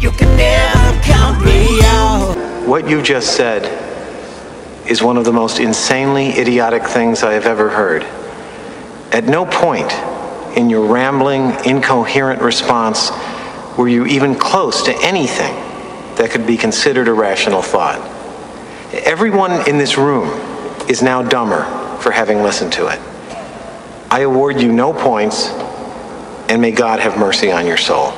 you can never count me out. What you just said is one of the most insanely idiotic things I have ever heard. At no point in your rambling, incoherent response were you even close to anything that could be considered a rational thought. Everyone in this room is now dumber for having listened to it. I award you no points, and may God have mercy on your soul.